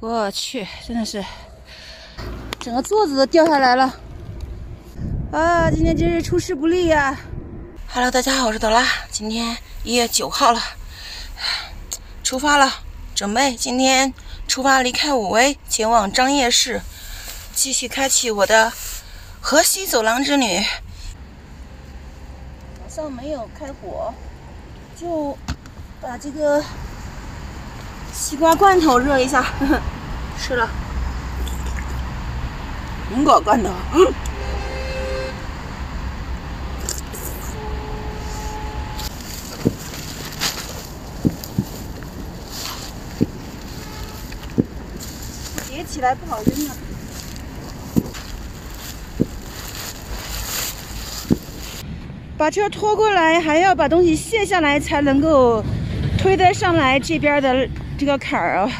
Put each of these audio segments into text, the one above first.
我去，真的是，整个座子都掉下来了。啊，今天真是出师不利呀！Hello，大家好，我是朵拉。今天一月九号了，出发了，准备今天出发离开武威，前往张掖市，继续开启我的河西走廊之旅。早上没有开火，就把这个。西瓜罐头热一下，吃了。苹果罐头，嗯叠起来不好扔啊。把车拖过来，还要把东西卸下来，才能够推得上来这边的。这个坎儿啊，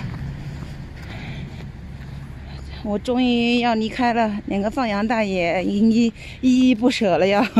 我终于要离开了，两个放羊大爷依依依依不舍了呀。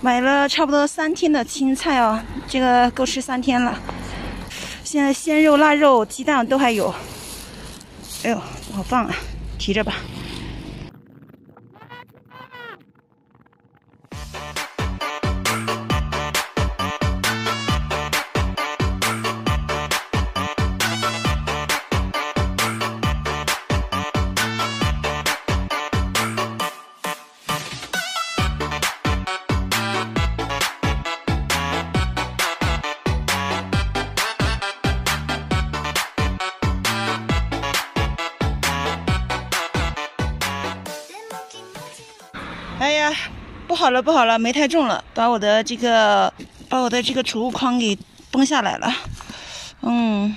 买了差不多三天的青菜哦，这个够吃三天了。现在鲜肉、腊肉、鸡蛋都还有。哎呦，不好放啊，提着吧。好了，不好了，煤太重了，把我的这个，把我的这个储物筐给崩下来了。嗯，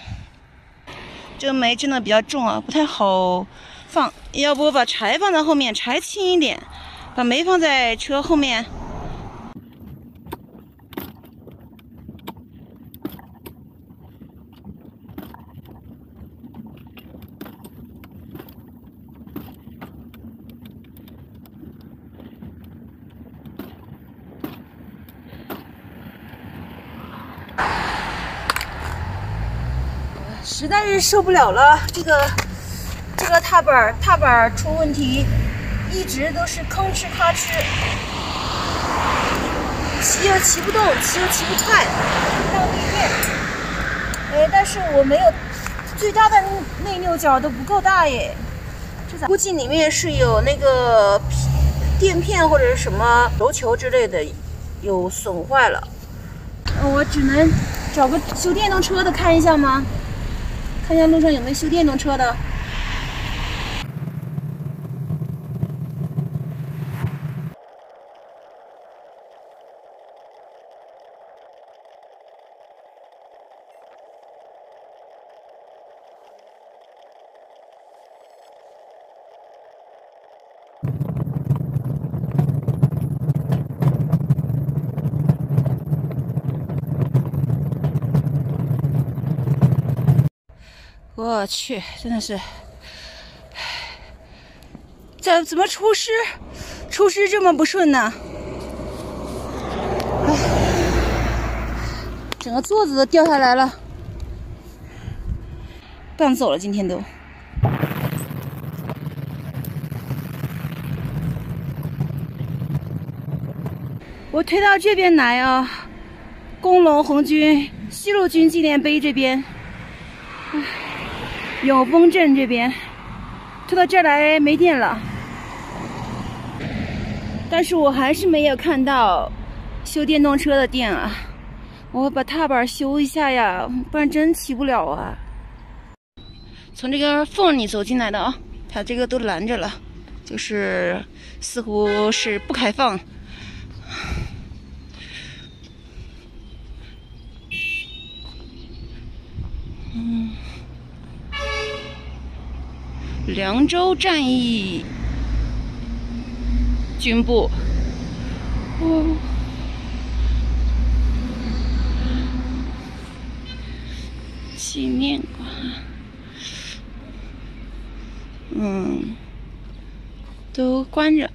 这个煤真的比较重啊，不太好放。要不把柴放在后面，柴轻一点，把煤放在车后面。实在是受不了了，这个这个踏板踏板出问题，一直都是吭哧咔哧，骑又骑不动，骑又骑不快，到地面。哎，但是我没有最大的内六角都不够大耶，这咋？估计里面是有那个垫片或者是什么轴球之类的有损坏了，我只能找个修电动车的看一下吗？看下路上有没有修电动车的。我去，真的是 怎怎么出师？出师这么不顺呢？哎，整个座子都掉下来了，搬走了，今天都。我推到这边来啊，工农红军西路军纪念碑这边，永丰镇这边，推到这儿来没电了，但是我还是没有看到修电动车的店啊，我把踏板修一下呀，不然真骑不了啊。从这个缝里走进来的啊，它这个都拦着了，就是似乎是不开放。嗯，凉州战役军部，纪念馆，嗯，都关着。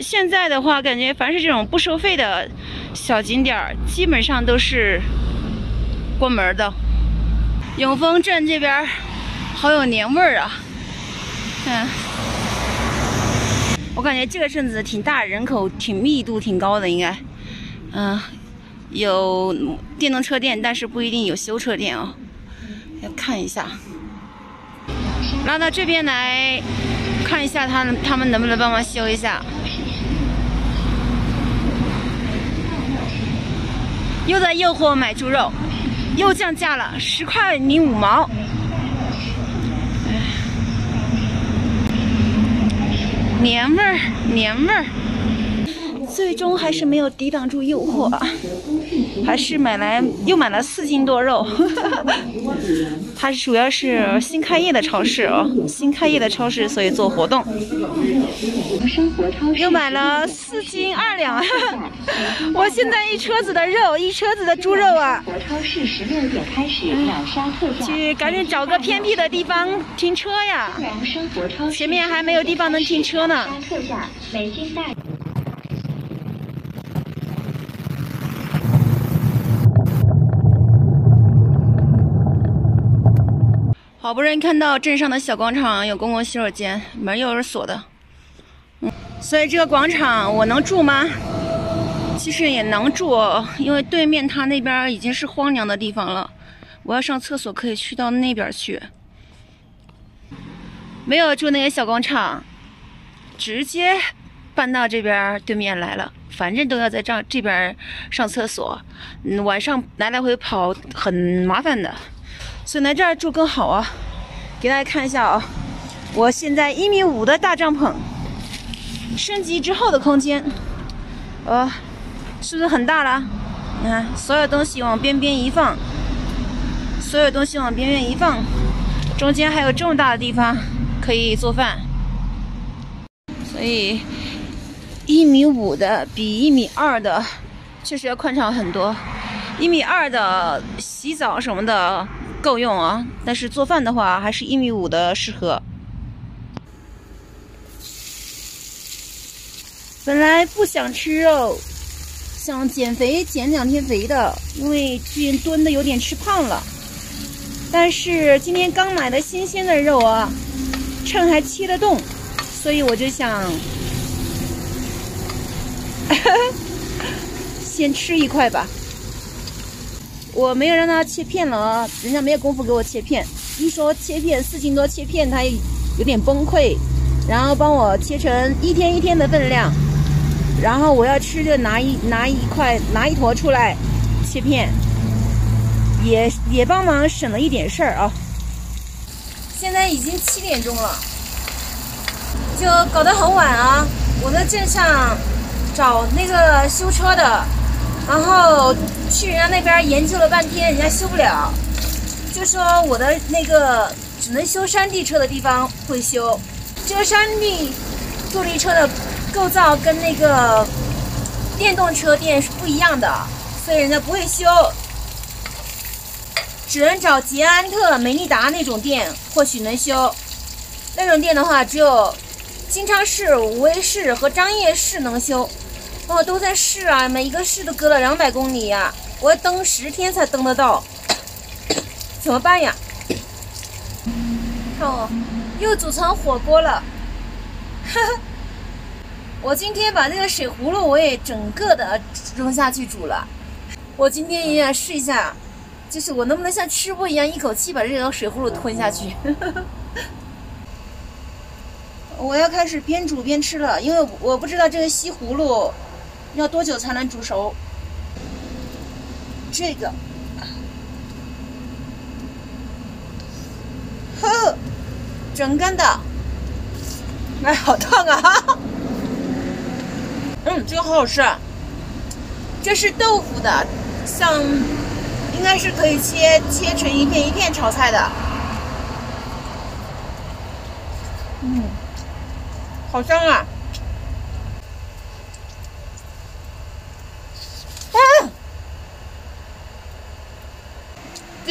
现在的话，感觉凡是这种不收费的小景点基本上都是关门的。永丰镇这边好有年味儿啊！嗯，我感觉这个镇子挺大，人口挺密度挺高的，应该。嗯，有电动车店，但是不一定有修车店啊。要看一下，拉到这边来看一下，他他们能不能帮忙修一下？又在诱惑买猪肉。又降价了，十块零五毛。年味儿，年味儿。最终还是没有抵挡住诱惑，还是买来又买了四斤多肉。它主要是新开业的超市哦，新开业的超市，所以做活动。又买了四斤二两，我现在一车子的肉，一车子的猪肉啊。去赶紧找个偏僻的地方停车呀，前面还没有地方能停车呢。好不容易看到镇上的小广场有公共洗手间，门又是锁的。嗯，所以这个广场我能住吗？其实也能住，因为对面它那边已经是荒凉的地方了。我要上厕所可以去到那边去。没有住那个小广场，直接搬到这边对面来了。反正都要在这这边上厕所，晚上来来回跑很麻烦的。所以来这儿住更好啊！给大家看一下啊，我现在一米五的大帐篷，升级之后的空间，呃，是不是很大了？你看，所有东西往边边一放，所有东西往边边一放，中间还有这么大的地方可以做饭。所以一米五的比一米二的确实要宽敞很多。一米二的洗澡什么的。够用啊，但是做饭的话，还是一米五的适合。本来不想吃肉，想减肥减两天肥的，因为最近蹲的有点吃胖了。但是今天刚买的新鲜的肉啊，秤还切得动，所以我就想 先吃一块吧。我没有让他切片了啊，人家没有功夫给我切片。一说切片四斤多切片，他有点崩溃。然后帮我切成一天一天的分量，然后我要吃就拿一拿一块拿一坨出来切片，也也帮忙省了一点事儿啊。现在已经七点钟了，就搞得很晚啊。我在镇上找那个修车的。然后去人家那边研究了半天，人家修不了，就说我的那个只能修山地车的地方会修。这个山地助力车的构造跟那个电动车店是不一样的，所以人家不会修，只能找捷安特、美利达那种店或许能修。那种店的话，只有金昌市、武威市和张掖市能修，我，都在试啊，每一个市都隔了两百公里呀，我要登十天才登得到，怎么办呀？看我又煮成火锅了，哈哈！我今天把这个水葫芦我也整个的扔下去煮了，我今天也想试一下。就是我能不能像吃播一样，一口气把这个水葫芦吞下去？我要开始边煮边吃了，因为我不知道这个西葫芦要多久才能煮熟。这个，呵，整根的，哎，好烫啊！嗯，这个好好吃，这是豆腐的，像。应该是可以切切成一片一片炒菜的，嗯，好香！啊，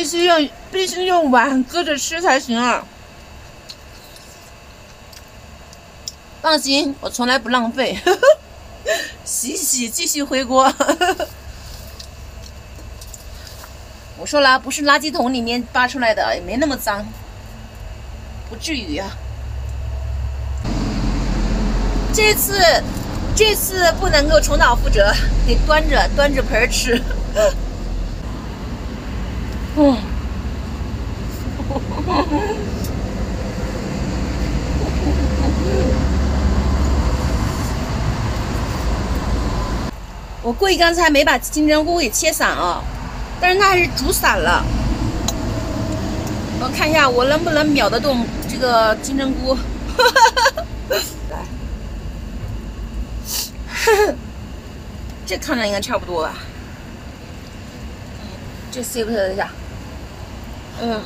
必须用必须用碗搁着吃才行啊！放心，我从来不浪费，洗洗继续回锅。我说了，不是垃圾桶里面扒出来的，也没那么脏，不至于啊。这次，这次不能够重蹈覆辙，得端着端着盆吃。嗯。我故意刚才没把金针菇给切散啊。但是它还是煮散了，我看一下我能不能秒得动这个金针菇。来，这看着应该差不多吧？这塞不塞得下？嗯。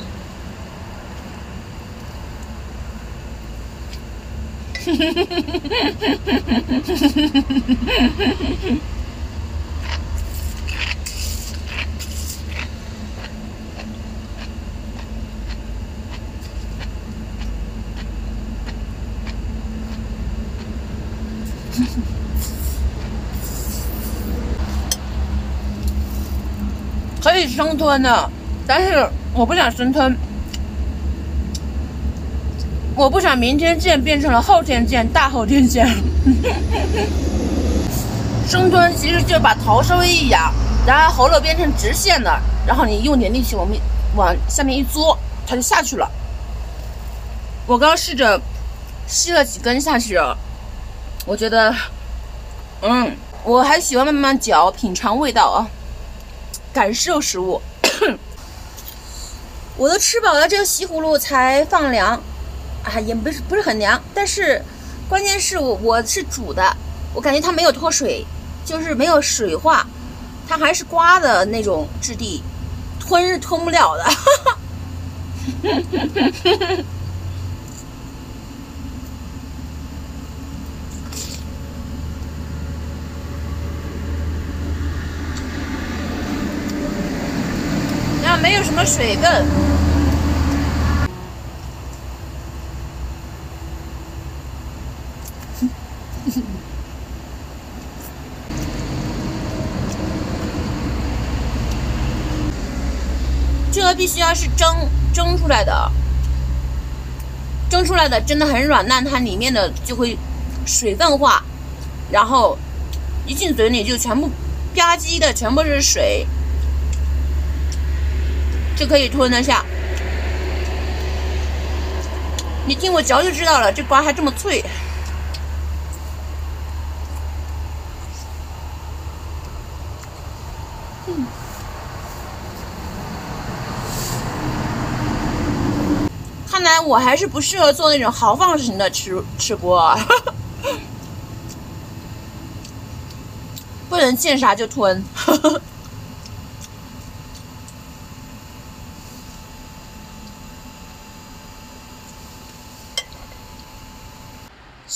可以生吞的，但是我不想生吞，我不想明天见变成了后天见、大后天见。生吞其实就把头稍微一仰，然后喉咙变成直线的，然后你用点力气往往下面一嘬，它就下去了。我刚试着吸了几根下去，我觉得，嗯，我还喜欢慢慢嚼，品尝味道啊。感受食物，我都吃饱了，这个西葫芦才放凉，啊，也不是不是很凉，但是关键是我我是煮的，我感觉它没有脱水，就是没有水化，它还是瓜的那种质地，吞是吞不了的。哈 哈没有什么水分，这个必须要是蒸蒸出来的，蒸出来的真的很软烂，它里面的就会水分化，然后一进嘴里就全部吧唧的全部是水。就可以吞得下，你听我嚼就知道了，这瓜还这么脆。看来我还是不适合做那种豪放型的吃吃播，不能见啥就吞。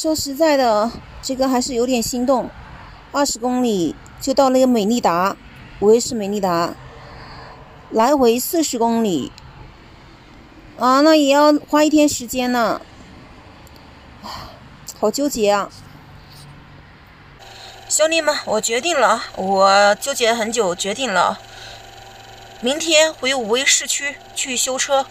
说实在的，这个还是有点心动。二十公里就到那个美利达，武威市美利达，来回四十公里，啊，那也要花一天时间呢。好纠结啊！兄弟们，我决定了，我纠结很久，决定了，明天回武威市区去修车。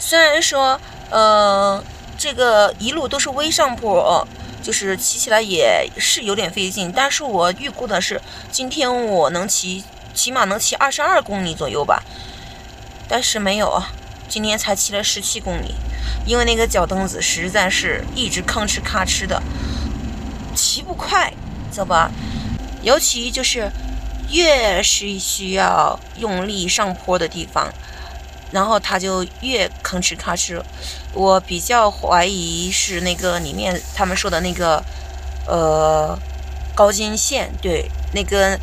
虽然说，呃，这个一路都是微上坡，就是骑起来也是有点费劲，但是我预估的是今天我能骑，起码能骑二十二公里左右吧。但是没有，今天才骑了十七公里。因为那个脚蹬子实在是一直吭哧咔哧的，骑不快，知道吧？尤其就是越是需要用力上坡的地方，然后它就越吭哧咔哧。我比较怀疑是那个里面他们说的那个呃高筋线，对，那根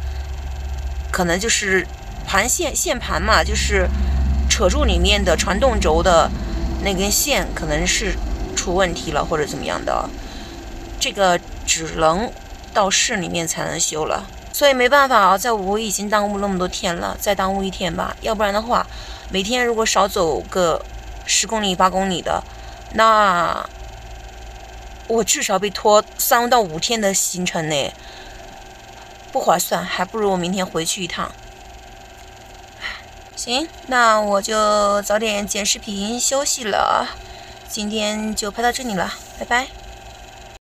可能就是盘线线盘嘛，就是扯住里面的传动轴的。那根线可能是出问题了，或者怎么样的，这个只能到市里面才能修了，所以没办法啊，在我已经耽误那么多天了，再耽误一天吧，要不然的话，每天如果少走个十公里、八公里的，那我至少被拖三到五天的行程呢，不划算，还不如我明天回去一趟。行，那我就早点剪视频休息了。今天就拍到这里了，拜拜。